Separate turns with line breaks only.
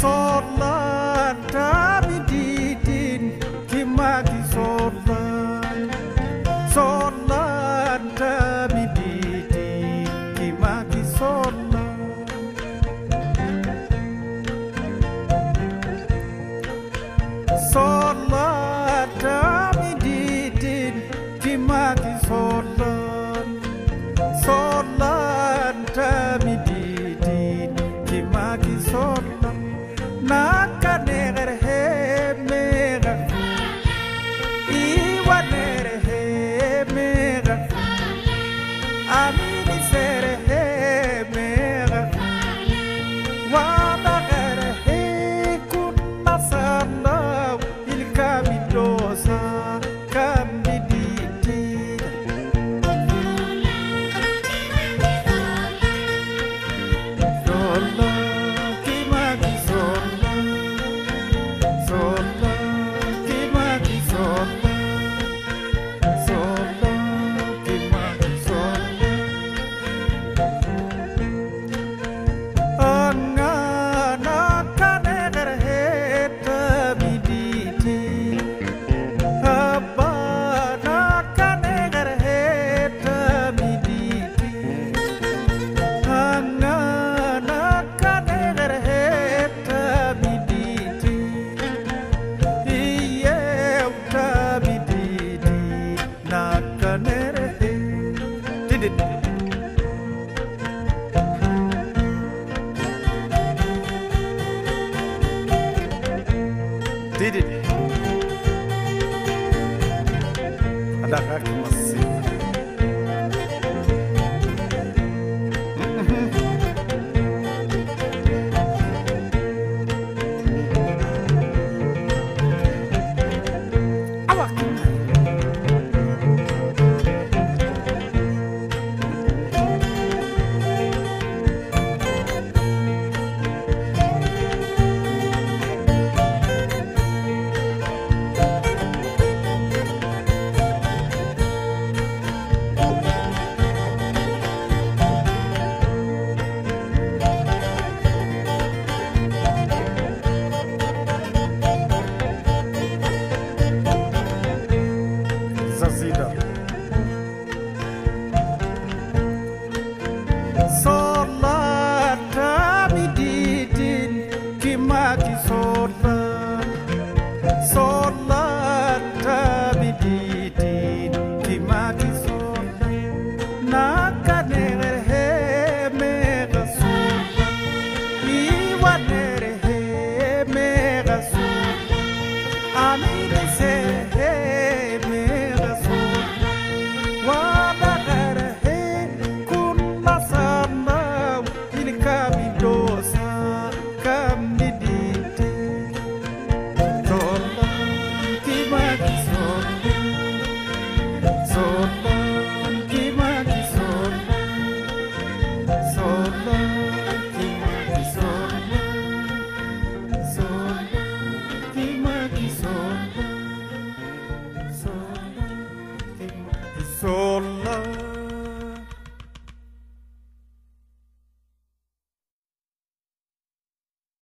សោតលានតា did it. And I got to myself. So so low.